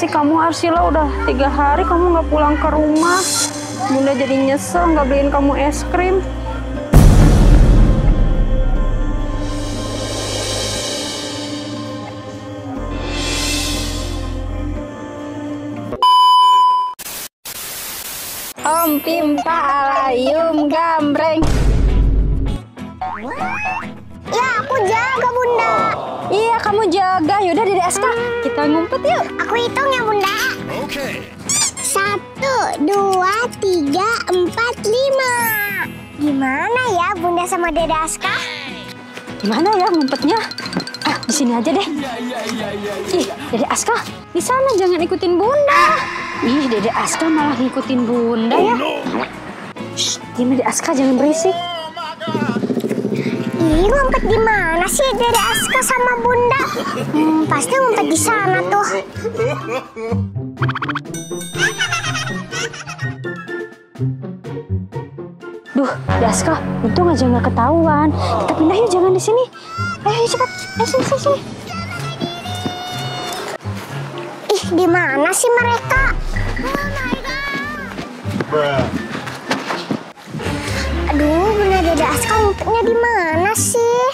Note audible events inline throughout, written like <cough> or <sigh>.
Sih kamu Arsila udah tiga hari kamu nggak pulang ke rumah. Bunda jadi nyesel nggak beliin kamu es krim. Om Pimpa Alayum Gambreng. Kamu jaga. Yaudah Dede Aska kita ngumpet yuk. Aku hitung ya, Bunda. Satu, dua, tiga, empat, lima. Gimana ya Bunda sama Dede Aska? Gimana ya ngumpetnya? Ah, di sini aja deh. Ih, Dede Aska, di sana jangan ikutin Bunda. Ih, Dede Aska malah ngikutin Bunda ya. Shh, diam Dede Aska jangan berisik. Ih, ngumpet di mana sih Dede Aska sama Bunda? Hmm, pasti ngumpet di sana tuh. Duh, Aska, untung aja nggak ketahuan. Kita pindah yuk, jangan di sini. Ayo, ayo cepat. Ayo sini, sini, sini. Ih, di mana sih mereka? Aduh, Bunda Dede Aska ngumpetnya di mana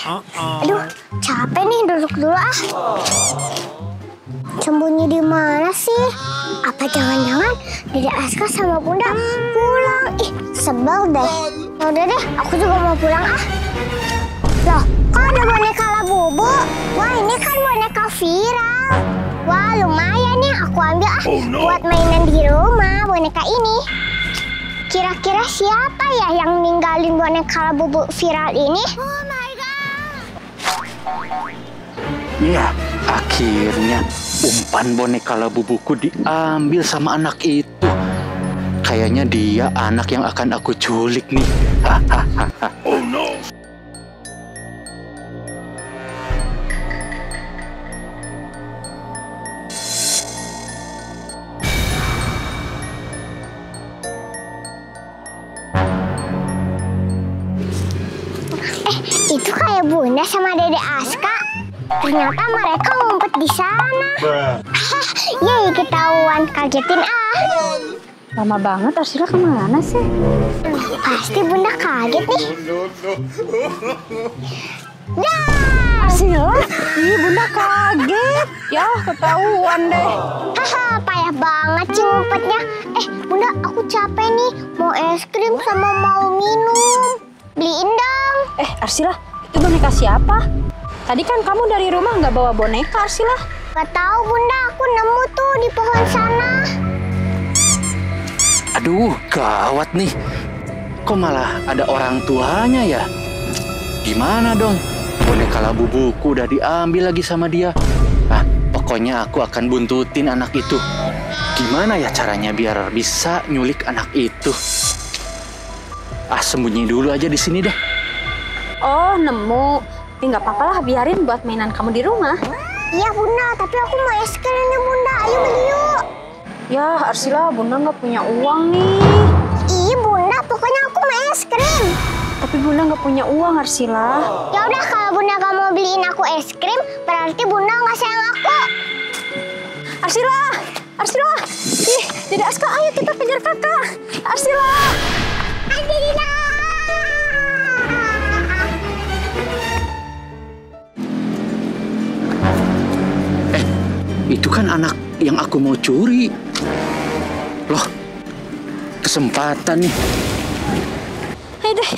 sih? Aduh, capek nih duduk dulu ah. Sembunyi di mana sih? Apa jangan-jangan Dede Aska sama Bunda pulang? Ih, sebel deh. Ya udah deh, aku juga mau pulang ah. Loh, kok ada boneka Labubu? Wah, ini kan boneka viral. Wah, lumayan nih aku ambil ah buat mainan di rumah boneka ini. Kira-kira siapa ya yang ninggalin boneka Labubu viral ini? Ya, akhirnya umpan boneka labubuku diambil sama anak itu. Kayaknya dia anak yang akan aku culik nih. Hahaha. <laughs> oh no. Eh, itu kayak Bunda sama Dede Aska. Ternyata mereka ngumpet di sana. Yeay, ketahuan. Kagetin ah. Lama banget Arsila ke mana sih? Pasti Bunda kaget nih. Dah. Arsila? Ih, Bunda kaget. Ya, ketahuan deh. Haha, payah banget sih ngumpetnya. Eh, Bunda, aku capek nih. Mau es krim sama mau minum. Beliin dong. Eh, Arsila, itu boneka siapa? Tadi kan kamu dari rumah nggak bawa boneka, Arsila. Gak tahu Bunda, aku nemu tuh di pohon sana. Aduh, gawat nih. Kok malah ada orang tuanya ya? Gimana dong? Boneka labubuku udah diambil lagi sama dia. Ah, pokoknya aku akan buntutin anak itu. Gimana ya caranya biar bisa nyulik anak itu? Ah, sembunyi dulu aja di sini deh. Oh, nemu. Tapi nggak apa-apa lah, biarin buat mainan kamu di rumah. Iya Bunda, tapi aku mau es krim nih Bunda. Ayo beli yuk. Ya, Arsila, Bunda nggak punya uang nih. Ih Bunda, pokoknya aku mau es krim. Tapi Bunda nggak punya uang, Arsila. Ya udah kalau Bunda gak mau beliin aku es krim, berarti Bunda nggak sayang aku. Arsila! Arsila! Ih, Dede Aska, ayo kita kejar kakak. Arsila! Angelina. Itu kan anak yang aku mau curi. Loh, kesempatan nih. Ayo deh.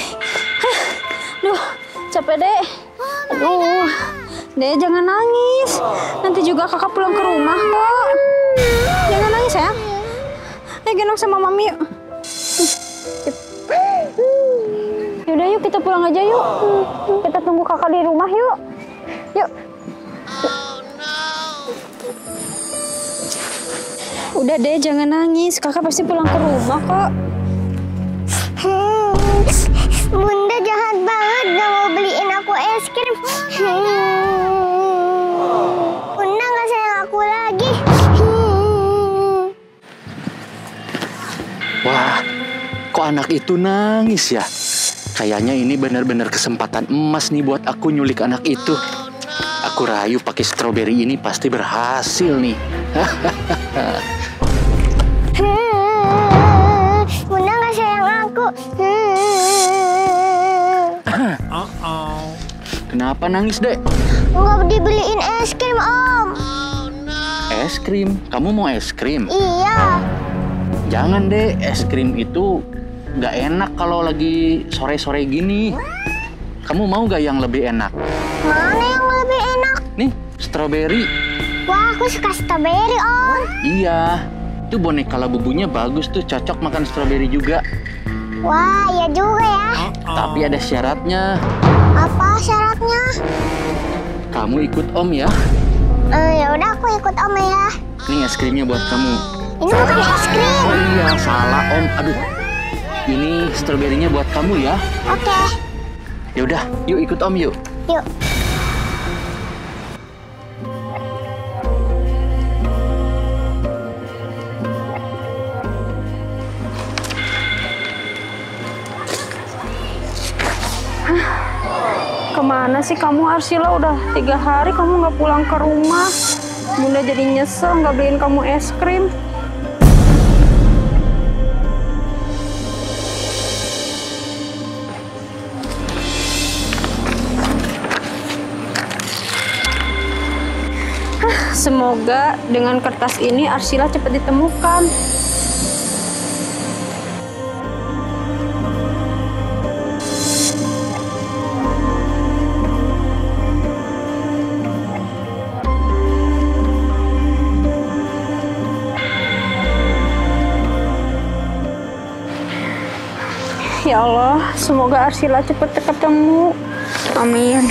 Duh, capek deh. Aduh, deh jangan nangis. Nanti juga kakak pulang ke rumah kok. Jangan nangis ya. Ayo gendong sama mami yuk. Yaudah yuk kita pulang aja yuk. Kita tunggu kakak di rumah yuk. Yuk. Udah deh, jangan nangis. Kakak pasti pulang ke rumah kok. Hmm, Bunda jahat banget gak mau beliin aku es krim. Hmm, Bunda gak sayang aku lagi. Hmm. Wah, kok anak itu nangis ya? Kayaknya ini benar-benar kesempatan emas nih buat aku nyulik anak itu. Aku rayu pakai stroberi ini pasti berhasil nih. <laughs> Kenapa nangis, Dek? Nggak dibeliin es krim, Om. Es krim. Kamu mau es krim? Iya. Jangan deh, es krim itu nggak enak kalau lagi sore-sore gini. Kamu mau nggak yang lebih enak? Mana yang lebih enak? Nih, stroberi. Wah, aku suka stroberi, Om. Iya, itu boneka bubunya bagus tuh, cocok makan stroberi juga. Wah, ya juga ya. Tapi ada syaratnya. Apa syaratnya? Kamu ikut Om ya. Eh, ya udah aku ikut Om ya. Nih es krimnya buat kamu. Ini bukan es krim. Oh iya, salah Om. Aduh. Ini stroberinya buat kamu ya. Oke, Ya udah, yuk ikut Om yuk. yuk. Ke mana sih kamu Arsila? Udah tiga hari kamu nggak pulang ke rumah. Bunda jadi nyesel nggak beliin kamu es krim. Semoga dengan kertas ini Arsila cepat ditemukan. Ya Allah, semoga Arsila cepat ketemu. Amin.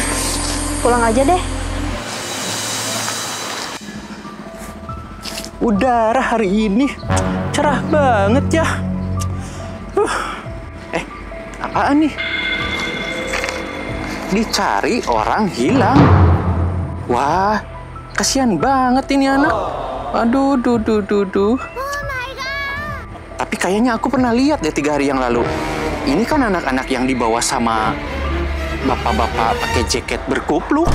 Pulang aja deh. Udara hari ini cerah banget ya. Uh. Eh, apaan nih? Dicari orang hilang. Wah, kasihan banget ini anak. Aduh, duh, duh, duh, duh. Tapi kayaknya aku pernah lihat ya tiga hari yang lalu. Ini kan anak-anak yang dibawa sama bapak-bapak pakai jaket berkupluk.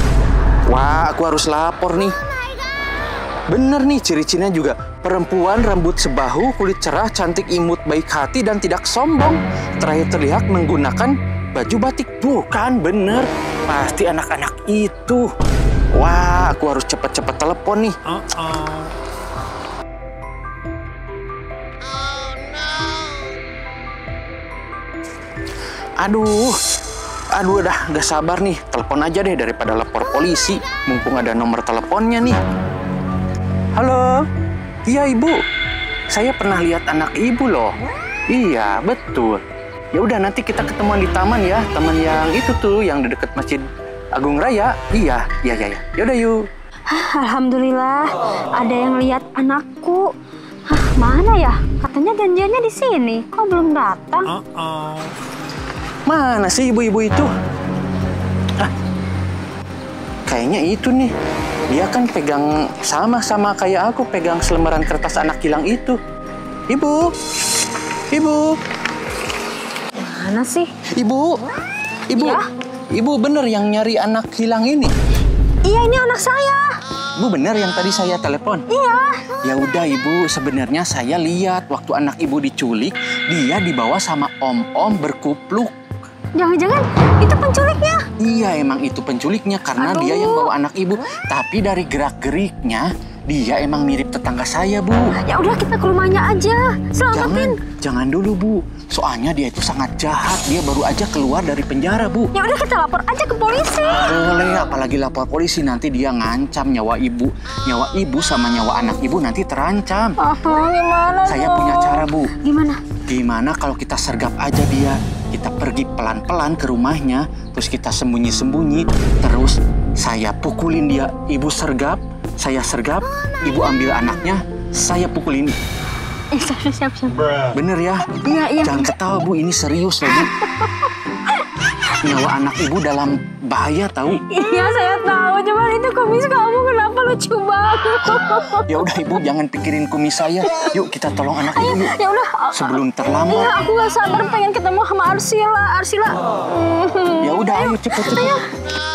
Wah, aku harus lapor nih. Bener nih ciri-cirinya juga. Perempuan rambut sebahu, kulit cerah, cantik imut, baik hati, dan tidak sombong. Terakhir terlihat menggunakan baju batik. Bukan, bener. Pasti anak-anak itu. Wah, aku harus cepet-cepet telepon nih. Aduh, aduh udah gak sabar nih. Telepon aja deh daripada lapor polisi. Mumpung ada nomor teleponnya nih. Halo, iya ibu. Saya pernah lihat anak ibu loh. Iya, betul. Ya udah nanti kita ketemuan di taman ya, taman yang itu tuh yang di dekat Masjid Agung Raya. Iya, iya, iya. iya. Yaudah yuk. Alhamdulillah, ada yang lihat anakku. Hah, mana ya? Katanya janjiannya di sini. Kok belum datang? Mana sih ibu-ibu itu? Ah, kayaknya itu nih. Dia kan pegang sama-sama kayak aku pegang selembaran kertas anak hilang itu. Ibu, ibu, Mana sih? ibu, ibu, Ya? ibu bener yang nyari anak hilang ini. Iya, ini anak saya. Bu bener yang tadi saya telepon. Iya. Ya udah ibu, sebenarnya saya lihat waktu anak ibu diculik, dia dibawa sama om-om berkupluk. Jangan-jangan itu penculiknya. Iya emang itu penculiknya karena dia yang bawa anak ibu. Tapi dari gerak-geriknya dia emang mirip tetangga saya bu. Ya udah kita ke rumahnya aja. Jangan, Selamatin. jangan dulu bu. Soalnya dia itu sangat jahat. Dia baru aja keluar dari penjara bu. Ya udah kita lapor aja ke polisi. Boleh, apalagi lapor polisi nanti dia ngancam nyawa ibu. Nyawa ibu sama nyawa anak ibu nanti terancam. Ah, gimana Saya dong? punya cara bu. Gimana? Gimana kalau kita sergap aja dia? Kita pergi pelan-pelan ke rumahnya, terus kita sembunyi-sembunyi, terus saya pukulin dia. Ibu sergap, saya sergap, ibu ambil anaknya, saya pukulin. Eh, siap, siap, siap. Bener ya? Iya, iya. Jangan ketawa bu, ini serius loh bu. <laughs> Nyawa anak ibu dalam bahaya tahu. Iya, saya tahu. Cuman itu kumis kamu kenapa lucu banget? Ya udah ibu jangan pikirin kumis saya. Yuk kita tolong anak ibu. Ya udah. Sebelum Iya, terlambat. aku gak sabar pengen ketemu sama Arsila. Arsila. Ya udah ayo cepet cepet.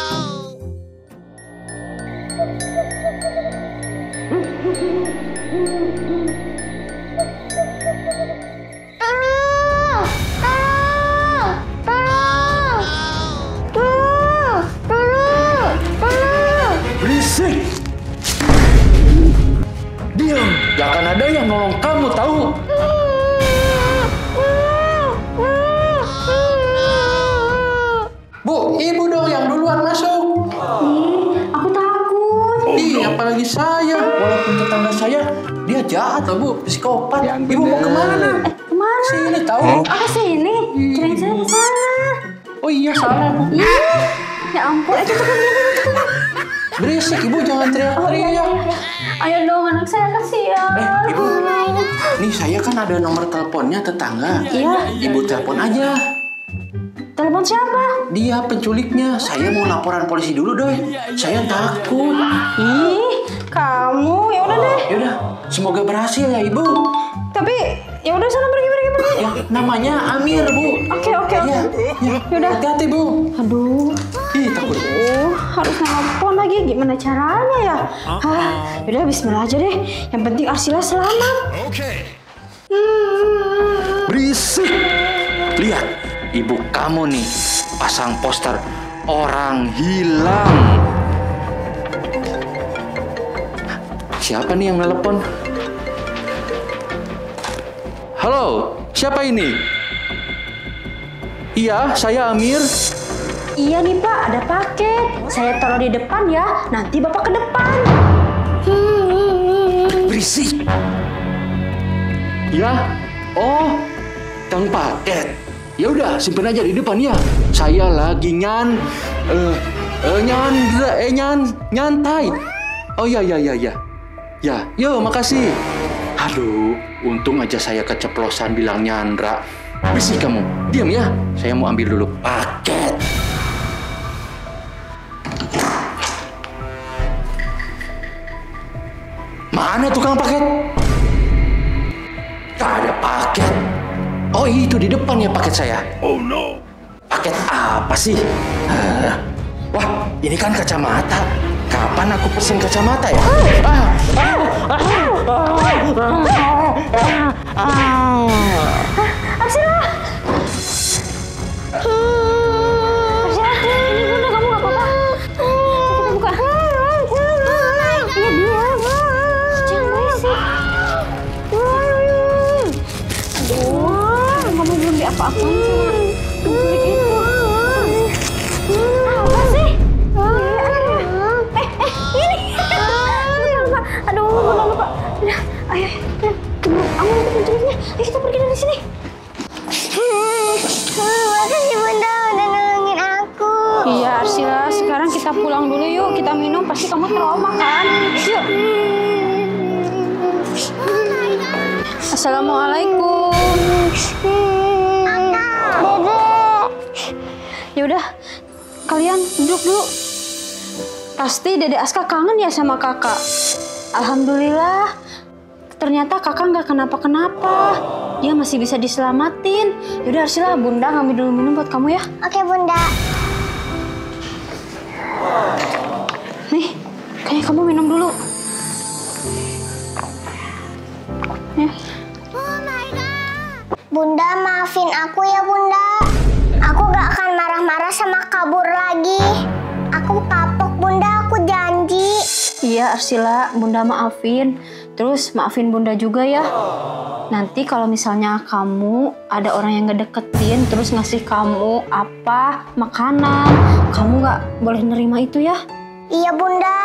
Jahat loh bu, psikopat. Yang Ibu mau ke mana? Eh, ke mana? Sini tahu. Apa sih ini? Kirain saya ke sana. Oh iya salah bu. Ih, ya ampun. Eh, lagi, tutup lagi. Berisik ibu jangan teriak-teriak. Ayo dong, anak saya kasihan. Eh ibu, nih saya kan ada nomor teleponnya tetangga. Iya. Ibu telepon aja. Telepon siapa? Dia penculiknya. Saya mau laporan polisi dulu doi. Saya takut. Ih, kamu ya udah deh. Yaudah, semoga berhasil ya ibu. Tapi ya udah sana pergi pergi pergi. Ya, namanya Amir bu. Oke oke oke. Iya, ya. Yaudah. Hati-hati bu. Aduh, Ih takut. oh, harus nelfon lagi. Gimana caranya ya? Ah, yaudah Bismillah aja deh. Yang penting Arsila selamat. Berisik. Lihat, ibu kamu nih pasang poster orang hilang. Siapa nih yang nelpon? Halo, siapa ini? Iya, saya Amir. Iya nih Pak, ada paket. Saya taruh di depan ya. Nanti Bapak ke depan. Berisik. Ya, oh, Kang Paket. Ya udah, simpen aja di depan ya. Saya lagi nyan, eh, eh, nyan, eh, nyan, nyantai. Oh ya, ya, ya, ya. Ya, yo, makasih. Aduh, untung aja saya keceplosan bilang nyandra. Berisik kamu, diam ya. Saya mau ambil dulu paket. Mana tukang paket? Gak ada paket. Oh itu di depan ya paket saya. Oh no. Paket apa sih? Hah? Wah ini kan kacamata. Kapan aku pesen kacamata ya? Ah! Arsila, Assalamualaikum. Ya udah, kalian duduk dulu. Pasti Dede Aska kangen ya sama kakak. Alhamdulillah, ternyata kakak nggak kenapa-kenapa. Dia masih bisa diselamatin. Yaudah Arsila, bunda ngambil dulu minum buat kamu ya. Oke bunda. Nih, kayak kamu minum dulu. Bunda maafin aku ya bunda. Aku gak akan marah-marah sama kabur lagi. Aku kapok bunda, aku janji. Iya Arsila, bunda maafin. Terus maafin bunda juga ya. Nanti kalau misalnya kamu ada orang yang ngedeketin terus ngasih kamu apa makanan, kamu nggak boleh nerima itu ya. Iya bunda.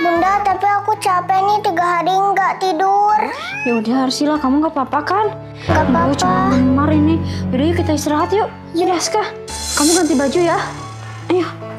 Bunda tapi aku capek nih tiga hari nggak tidur. Ya udah Arsila, kamu nggak apa-apa kan? Nggak apa-apa. cuma memar ini. Yaudah yuk kita istirahat yuk. Yaudah Aska, kamu ganti baju ya. Ayo.